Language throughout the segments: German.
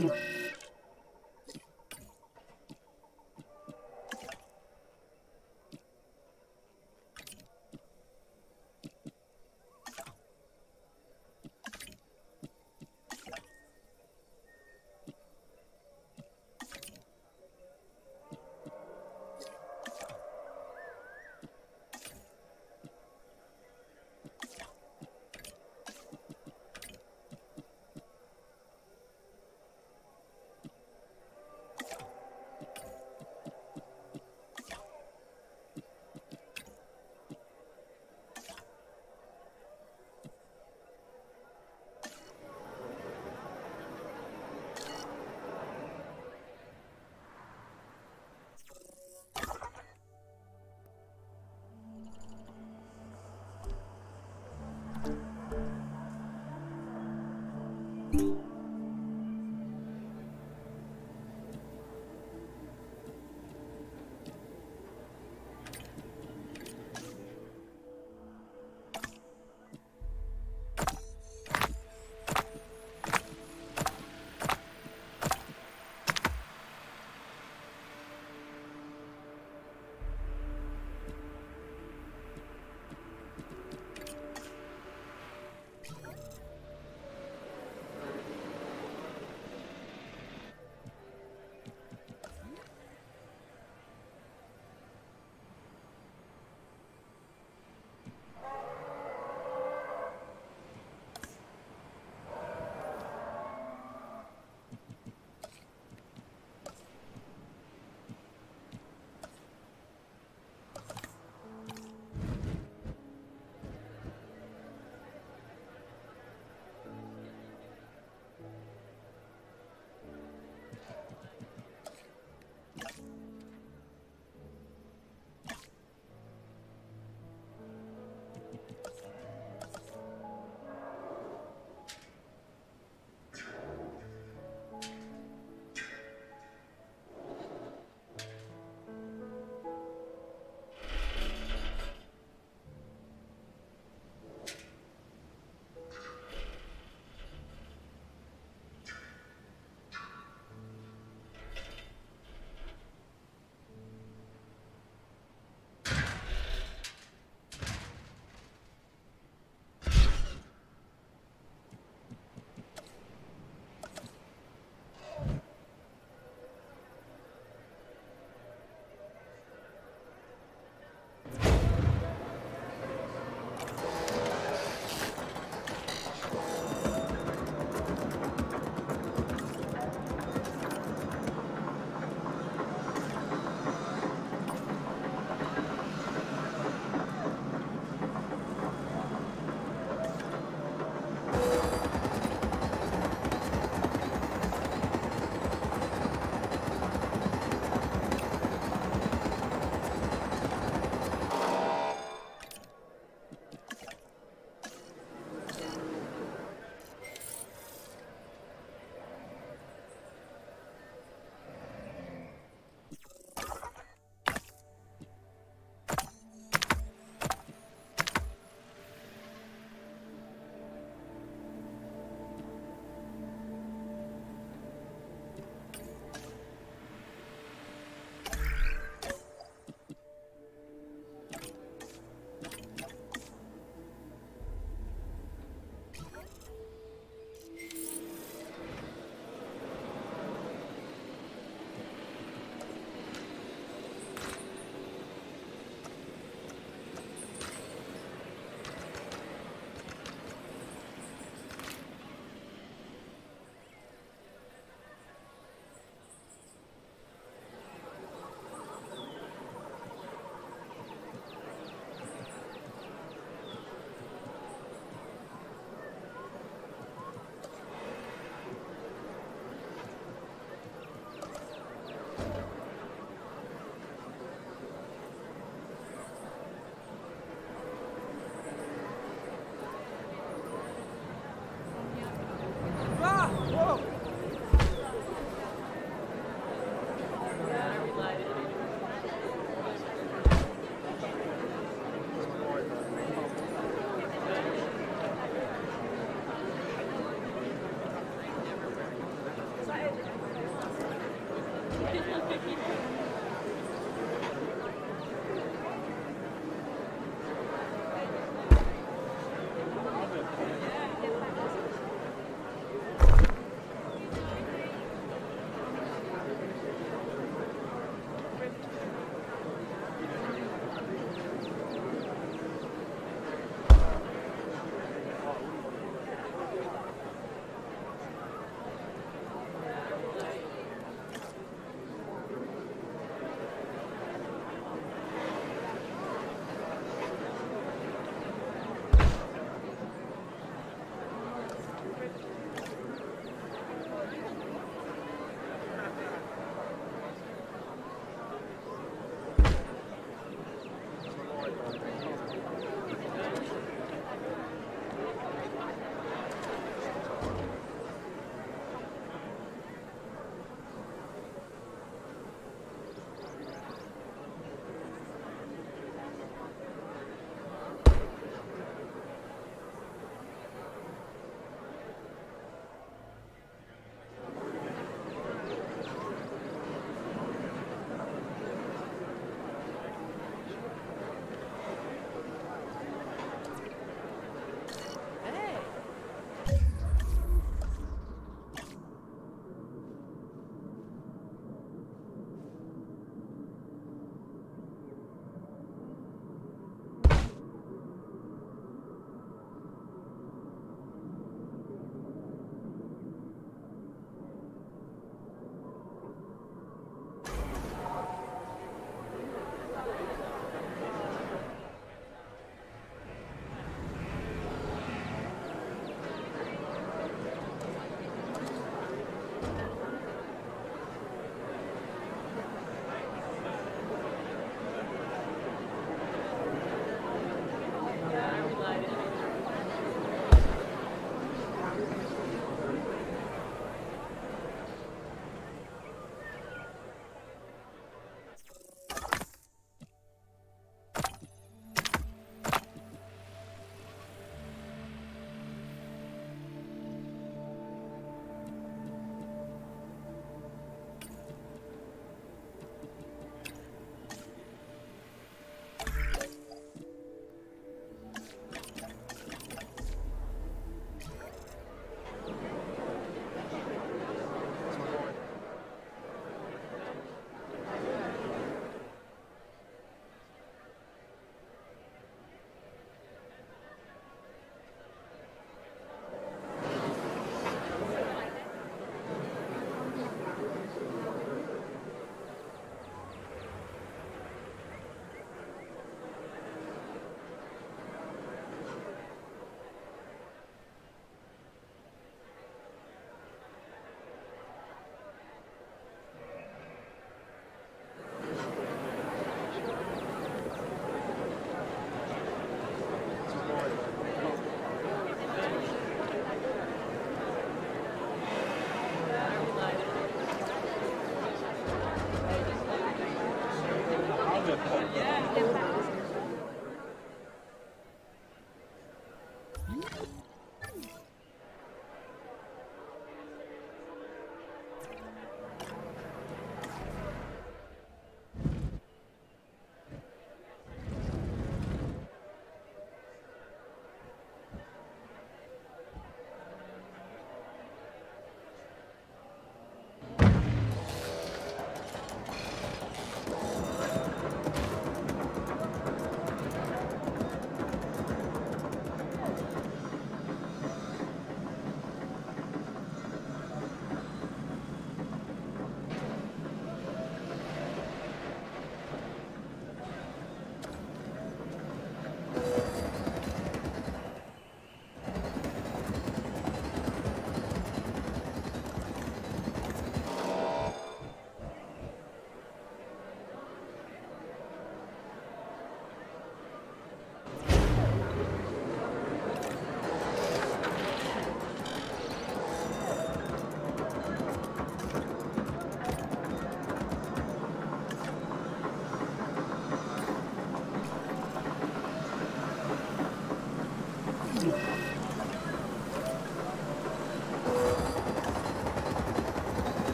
嗯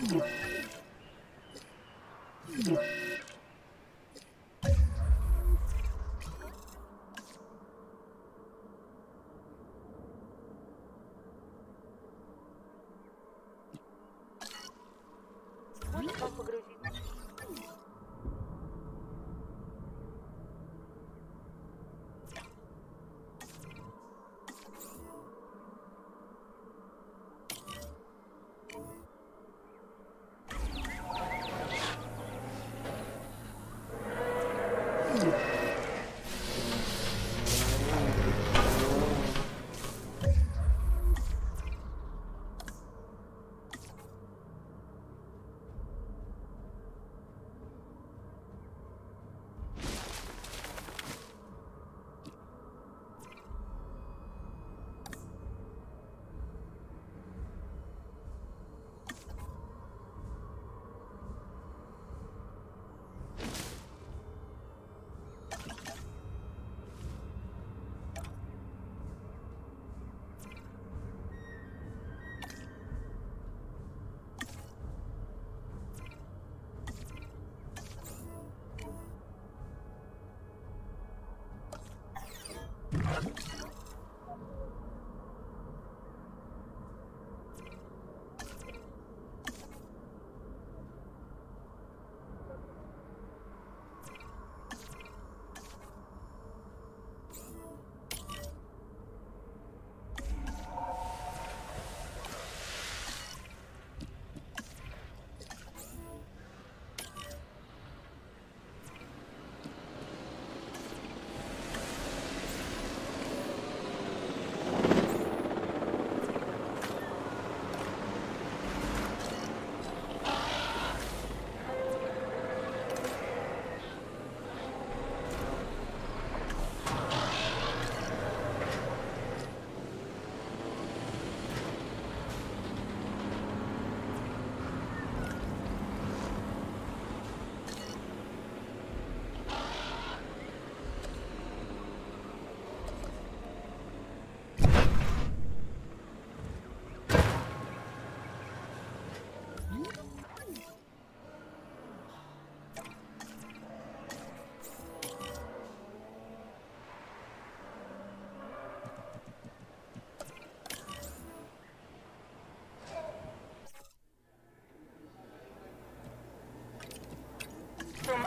Thank you.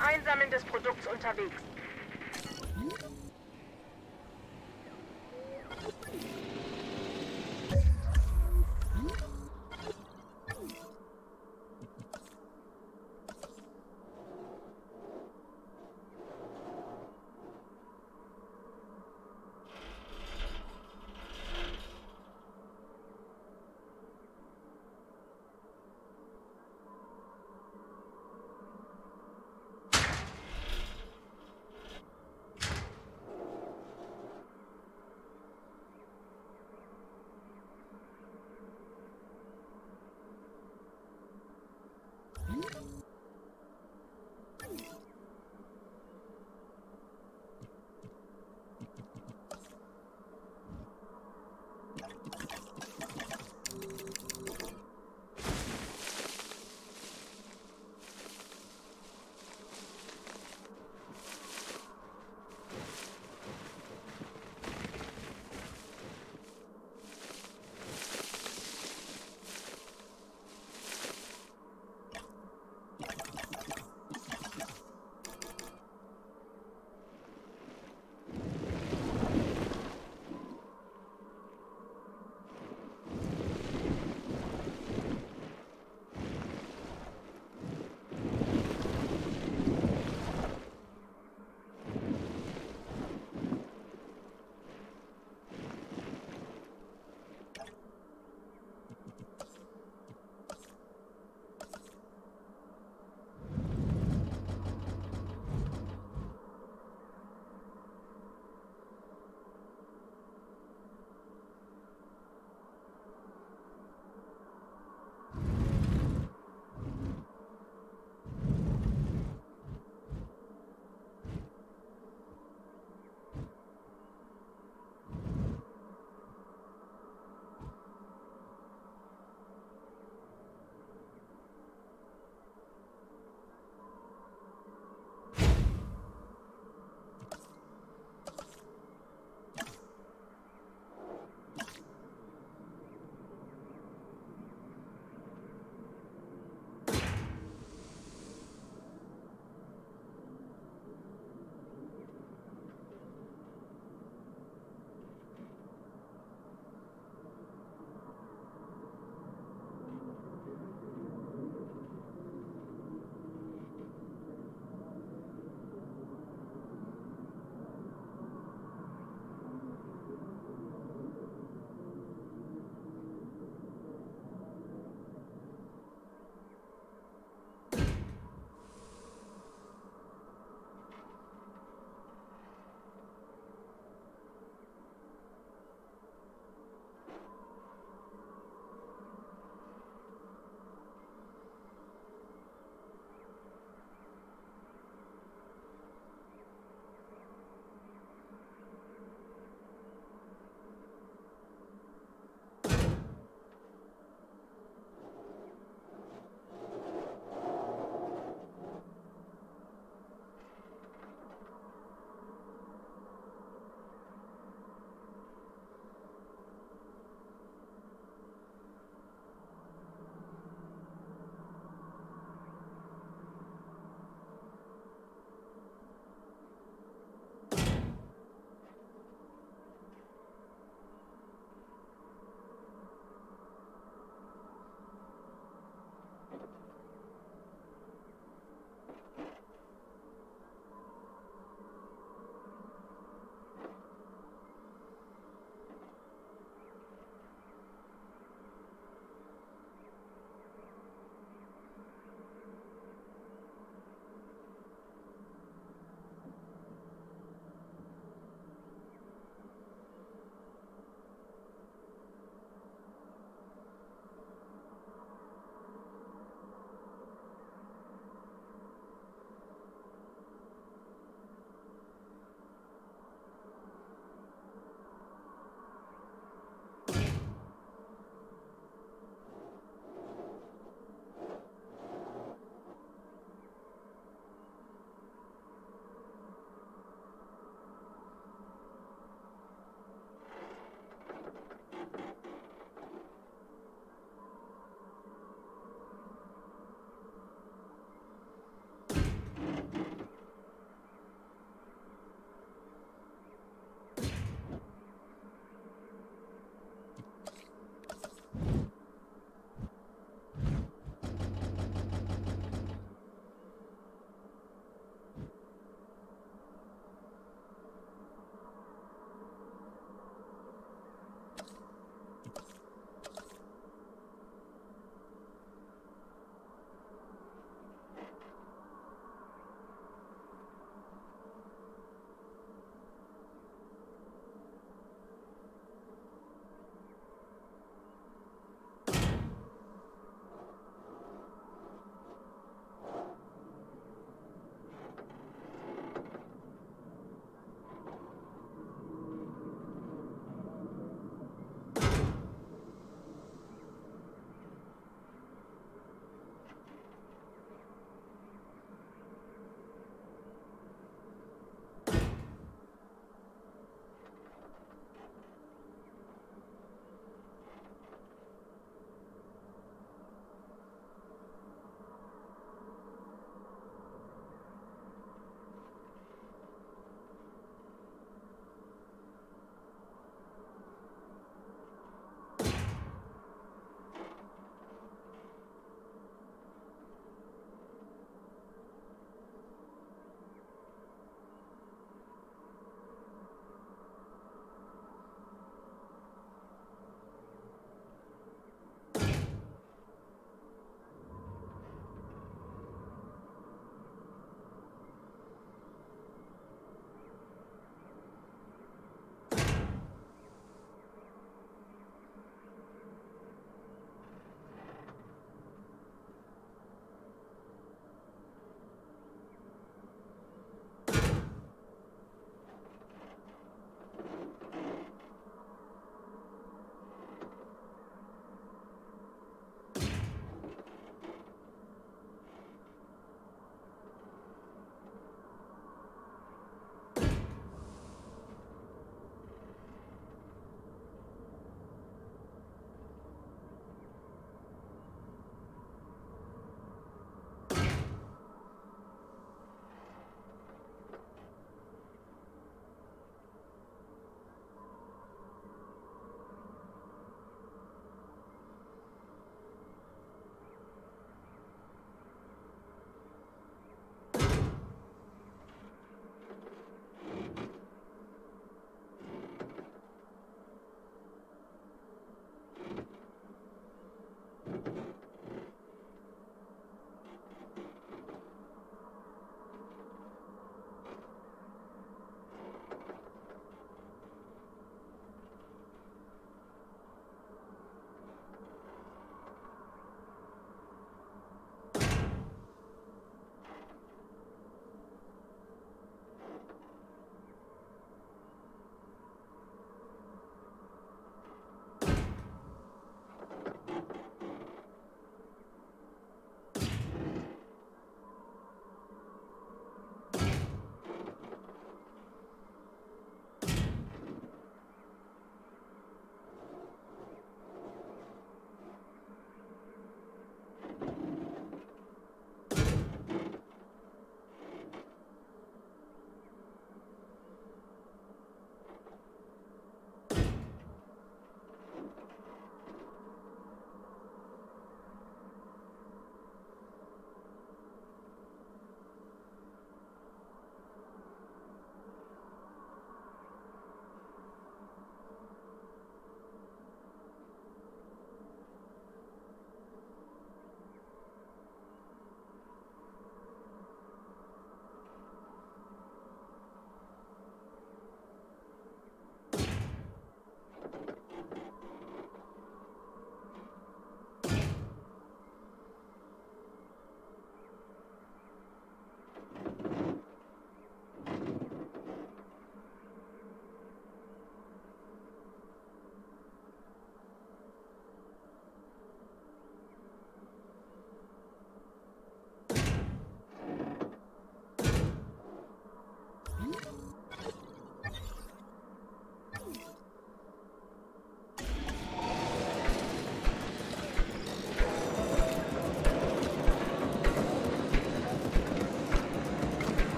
Einsammeln des Produkts unterwegs.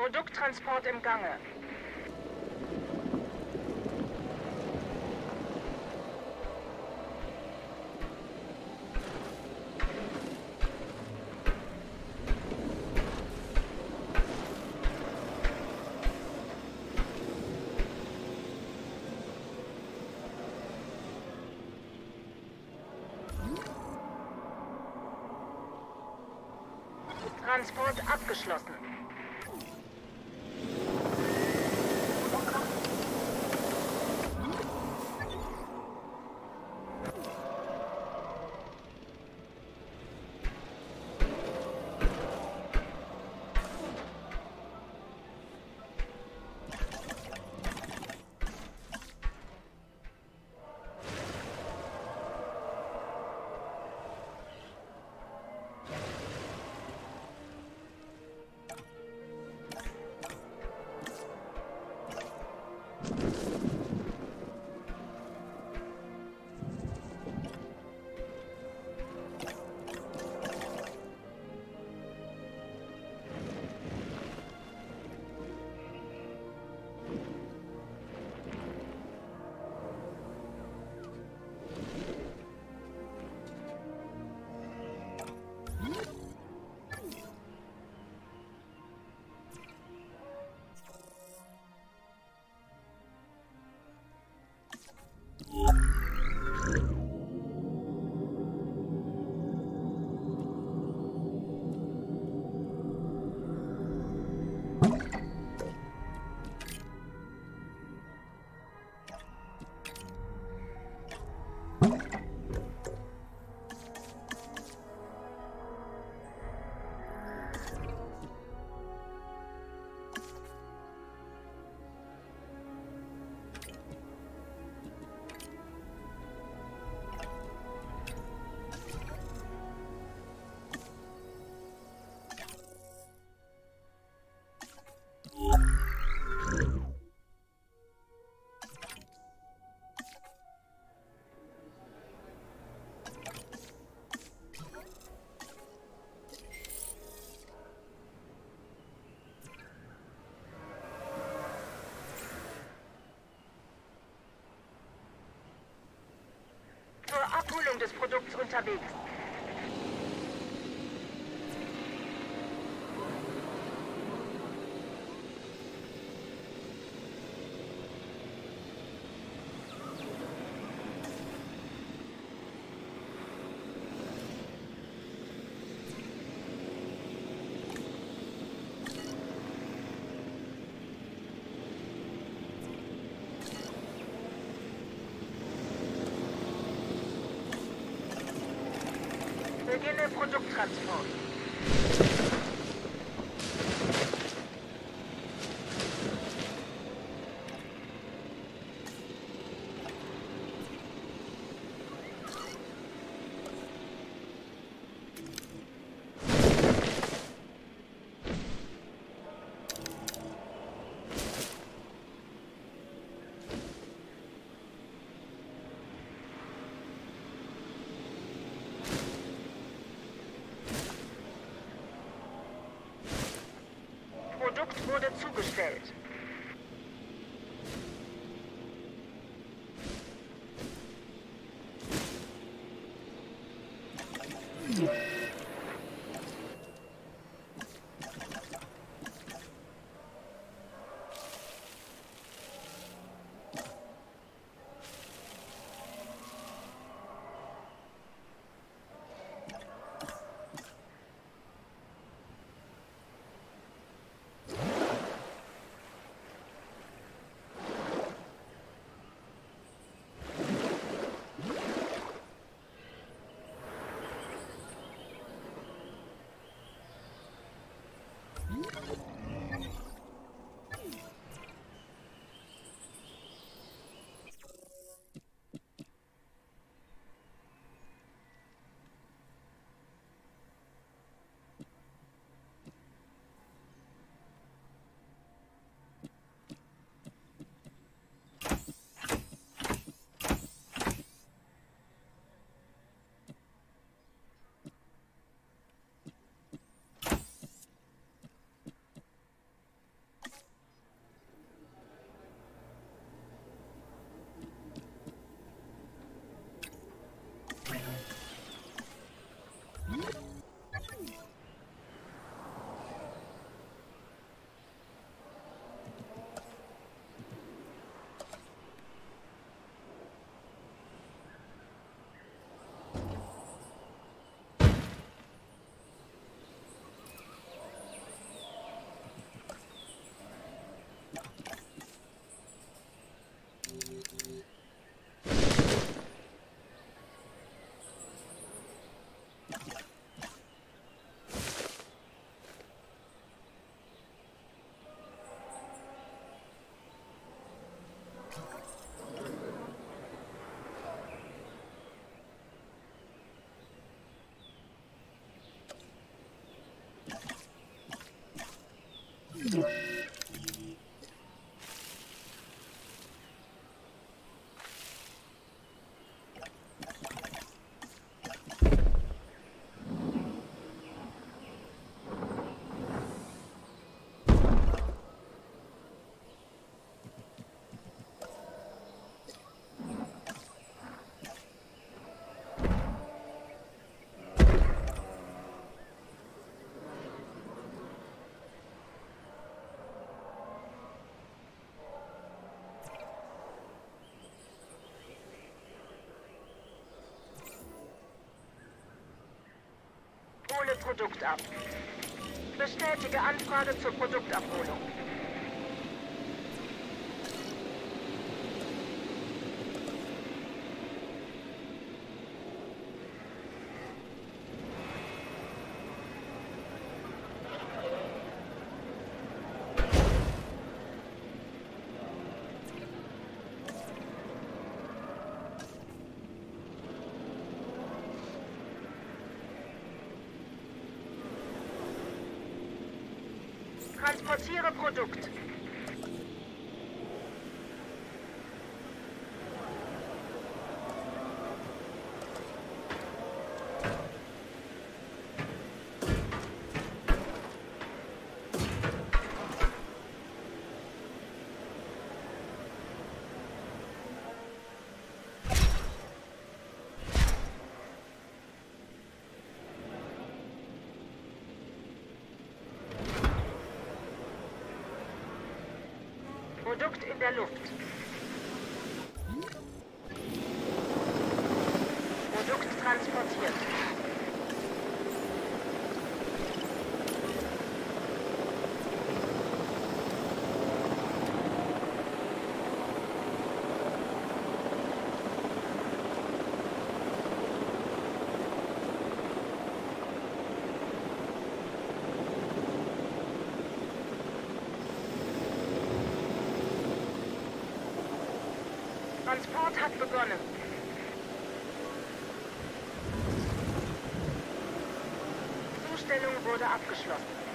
Produkttransport im Gange. Transport abgeschlossen. Des Produkts unterwegs. Beginne Produkttransport. Produkt wurde zugestellt. Produkt ab. Bestätige Anfrage zur Produktabholung. product. Produkt. Produkt in der Luft. Produkt transportiert. Transport hat begonnen. Zustellung wurde abgeschlossen.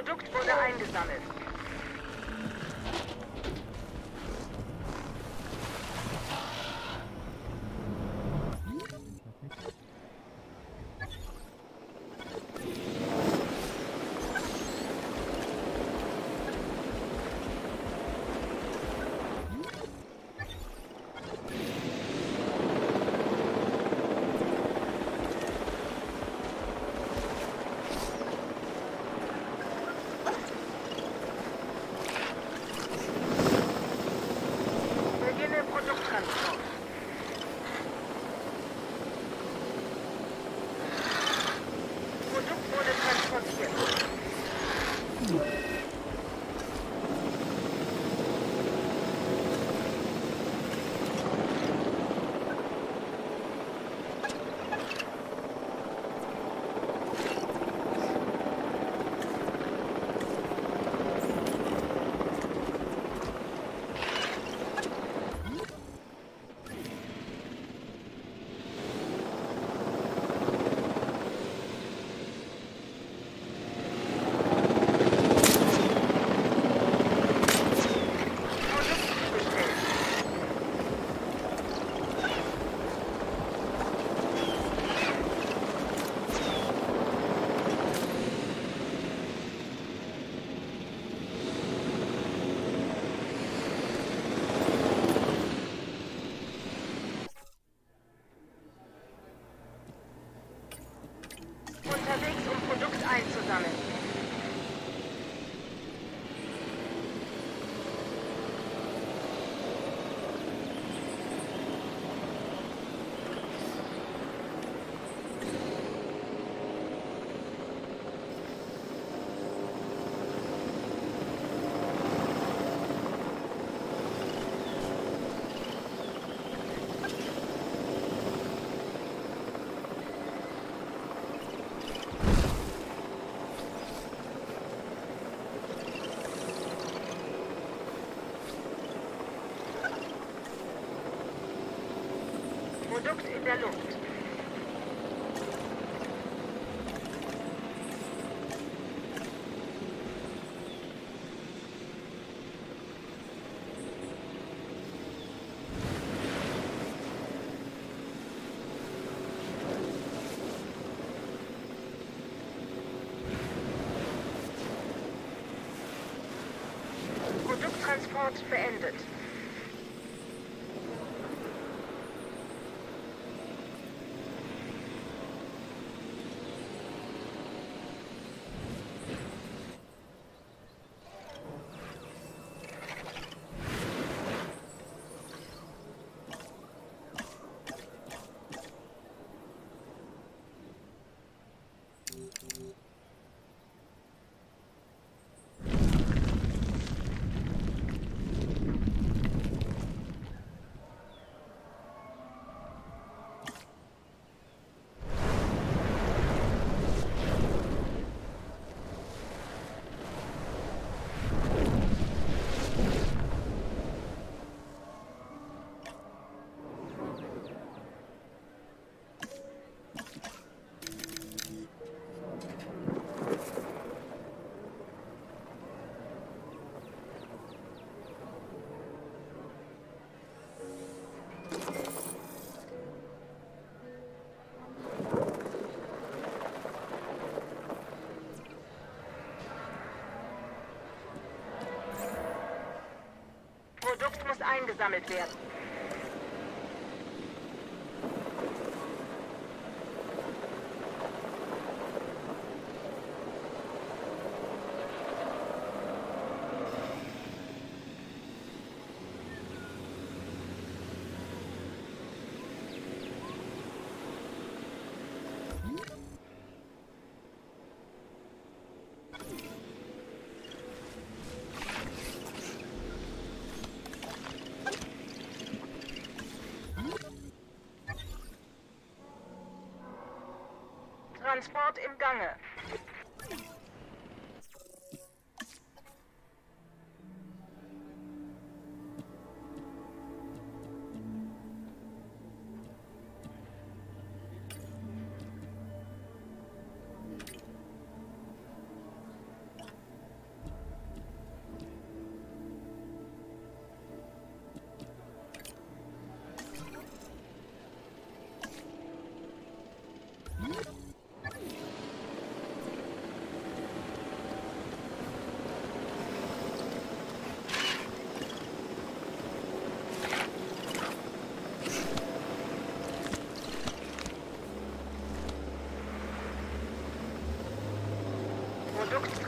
Produkt wurde eingesammelt. Der Luft. Produkttransport beendet. Produkt muss eingesammelt werden. Transport im Gange.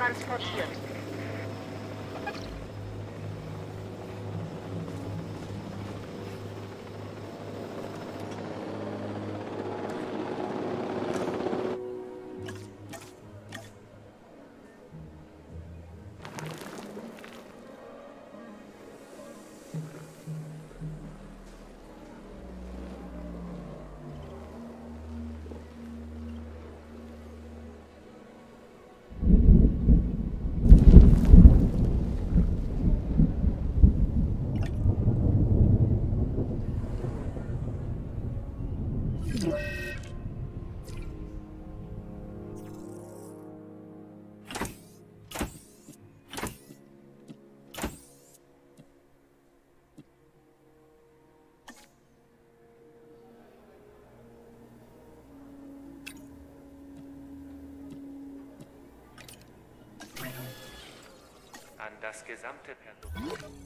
Transportiert. An das gesamte Personal.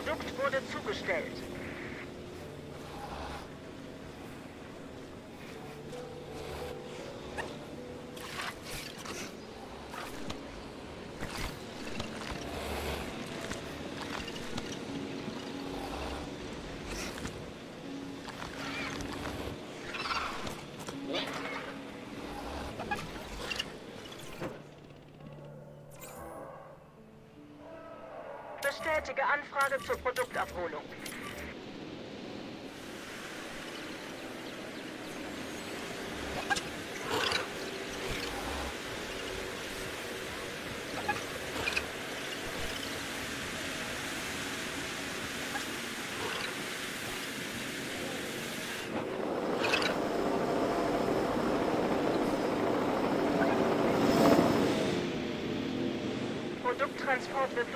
Produkt wurde zugestellt. Bestätige Anfrage zur Produktabholung. Produkttransport wird